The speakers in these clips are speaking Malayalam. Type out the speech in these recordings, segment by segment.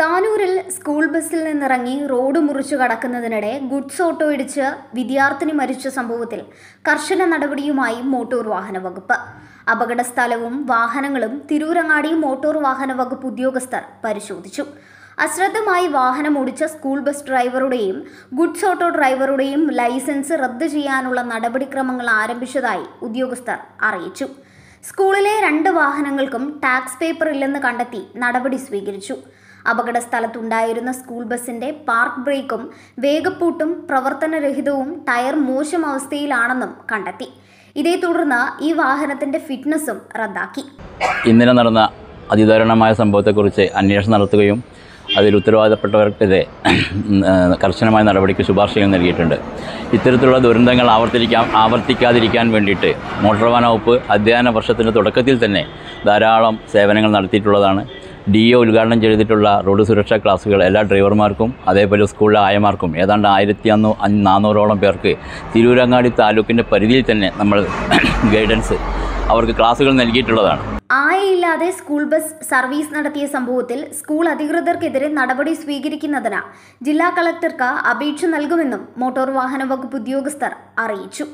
താനൂരിൽ സ്കൂൾ ബസ്സിൽ നിന്നിറങ്ങി റോഡ് മുറിച്ചു കടക്കുന്നതിനിടെ ഗുഡ്സ് ഓട്ടോ ഇടിച്ച് വിദ്യാർത്ഥിനി മരിച്ച സംഭവത്തിൽ കർശന നടപടിയുമായി മോട്ടോർ വാഹന വകുപ്പ്. അപകട സ്ഥലവും വാഹനങ്ങളും തിരൂരങ്ങാടി മോട്ടോർ വാഹന വകുപ്പ് ഉദ്യോഗസ്ഥർ പരിശോധിച്ചു. അശ്രദ്ധമായി വാഹനം ഓടിച്ച സ്കൂൾ ബസ് ഡ്രൈവറുടെയും ഗുഡ്സ് ഓട്ടോ ഡ്രൈവറുടെയും ലൈസൻസ് റദ്ദ് ചെയ്യാനുള്ള നടപടിക്രമങ്ങൾ ആരംഭിച്ചതായി ഉദ്യോഗസ്ഥർ അറിയിച്ചു. സ്കൂളിലെ രണ്ട് വാഹനങ്ങൾക്കും ടാക്സ് പേപ്പർ ഇല്ലെന്ന് കണ്ടെത്തി നടപടി സ്വീകരിച്ചു. അപകട സ്ഥലത്തുണ്ടായിരുന്ന സ്കൂൾ ബസിന്റെ പാർക്ക് ബ്രേക്കും വേഗപ്പൂട്ടും പ്രവർത്തനരഹിതവും ടയർ മോശം അവസ്ഥയിലാണെന്നും കണ്ടെത്തി. ഇതേ തുടർന്ന് ഈ വാഹനത്തിന്റെ ഫിറ്റ്നസും റദ്ദാക്കി. ഇന്നലെ നടന്ന അതിദാരുണമായ സംഭവത്തെക്കുറിച്ച് അന്വേഷണം നടത്തുകയും അതിൽ ഉത്തരവാദപ്പെട്ടവർക്കെതിരെ കർശനമായ നടപടിക്ക് ശുപാർശകൾ നൽകിയിട്ടുണ്ട്. ഇത്തരത്തിലുള്ള ദുരന്തങ്ങൾ ആവർത്തിക്കാൻ ആവർത്തിക്കാതിരിക്കാൻ വേണ്ടിയിട്ട് മോട്ടോർ വാഹന വകുപ്പ് അധ്യയന വർഷത്തിന്റെ തുടക്കത്തിൽ തന്നെ ധാരാളം സേവനങ്ങൾ നടത്തിയിട്ടുള്ളതാണ്. ഡി എ ഉദ്ഘാടനം ചെയ്തിട്ടുള്ള റോഡ് സുരക്ഷാ ക്ലാസ്സുകൾ എല്ലാ ഡ്രൈവർമാർക്കും അതേപോലെ സ്കൂളിലെ ആയമാർക്കും ഏതാണ്ട് ആയിരത്തി അഞ്ഞൂ നാനൂറോളം പേർക്ക് തിരൂരങ്ങാടി താലൂക്കിന്റെ പരിധിയിൽ തന്നെ നമ്മൾ ഗൈഡൻസ് അവർക്ക് ക്ലാസ്സുകൾ നൽകിയിട്ടുള്ളതാണ്. ആയയില്ലാതെ സ്കൂൾ ബസ് സർവീസ് നടത്തിയ സംഭവത്തിൽ സ്കൂൾ അധികൃതർക്കെതിരെ നടപടി സ്വീകരിക്കുന്നതിന് ജില്ലാ കളക്ടർക്ക് അപേക്ഷ നൽകുമെന്നും മോട്ടോർ വാഹന വകുപ്പ് ഉദ്യോഗസ്ഥർ അറിയിച്ചു.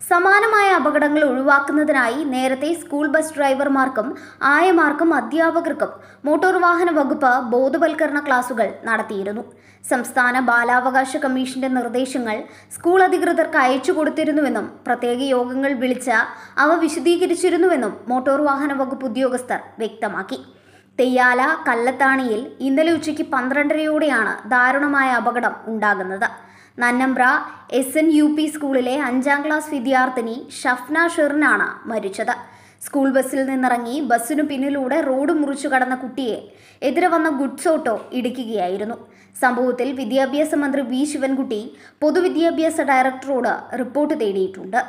സമാനമായ അപകടങ്ങൾ ഒഴിവാക്കുന്നതിനായി നേരത്തെ സ്കൂൾ ബസ് ഡ്രൈവർമാർക്കും ആയമാർക്കും അധ്യാപകർക്കും മോട്ടോർ വാഹന വകുപ്പ് ബോധവൽക്കരണ ക്ലാസുകൾ നടത്തിയിരുന്നു. സംസ്ഥാന ബാലാവകാശ കമ്മീഷന്റെ നിർദ്ദേശങ്ങൾ സ്കൂൾ അധികൃതർക്ക് അയച്ചു കൊടുത്തിരുന്നുവെന്നും പ്രത്യേക യോഗങ്ങൾ വിളിച്ച് അവ വിശദീകരിച്ചിരുന്നുവെന്നും മോട്ടോർ വാഹന വകുപ്പ് ഉദ്യോഗസ്ഥർ വ്യക്തമാക്കി. തെയ്യാല കല്ലത്താണിയിൽ ഇന്നലെ ഉച്ചയ്ക്ക് പന്ത്രണ്ടരയോടെയാണ് ദാരുണമായ അപകടം ഉണ്ടാകുന്നത്. Nannambra S N U P സ്കൂളിലെ അഞ്ചാം ക്ലാസ് വിദ്യാർത്ഥിനി ഷഫ്ന ഷെറിനാണ് മരിച്ചത്. സ്കൂൾ ബസ്സിൽ നിന്നിറങ്ങി ബസ്സിനു പിന്നിലൂടെ റോഡ് മുറിച്ചു കടന്ന കുട്ടിയെ എതിരെ വന്ന ഗുഡ്സ് ഓട്ടോ ഇടിക്കുകയായിരുന്നു. സംഭവത്തിൽ വിദ്യാഭ്യാസ മന്ത്രി വി ശിവൻകുട്ടി പൊതുവിദ്യാഭ്യാസ ഡയറക്ടറോട് റിപ്പോർട്ട് തേടിയിട്ടുണ്ട്.